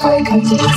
はい、感です。